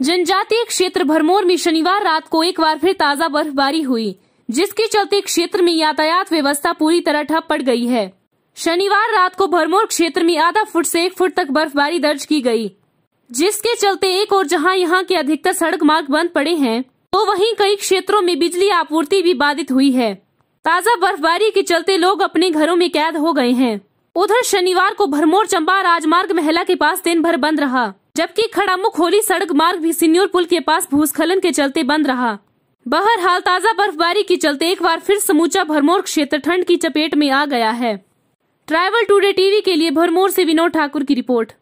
जनजातीय क्षेत्र भरमौर में शनिवार रात को एक बार फिर ताज़ा बर्फबारी हुई, जिसके चलते क्षेत्र में यातायात व्यवस्था पूरी तरह ठप पड़ गई है। शनिवार रात को भरमौर क्षेत्र में आधा फुट से एक फुट तक बर्फबारी दर्ज की गई, जिसके चलते एक और जहाँ यहाँ के अधिकतर सड़क मार्ग बंद पड़े हैं तो वहीं कई क्षेत्रों में बिजली आपूर्ति भी बाधित हुई है। ताज़ा बर्फबारी के चलते लोग अपने घरों में कैद हो गए हैं। उधर शनिवार को भरमौर चंबा राजमार्ग महिला के पास दिन भर बंद रहा। जबकि खड़ामुख होली सड़क मार्ग भी सिन्योर पुल के पास भूस्खलन के चलते बंद रहा। बहरहाल ताज़ा बर्फबारी के चलते एक बार फिर समूचा भरमौर क्षेत्र ठंड की चपेट में आ गया है। ट्राइवल टूडे टीवी के लिए भरमौर से विनोद ठाकुर की रिपोर्ट।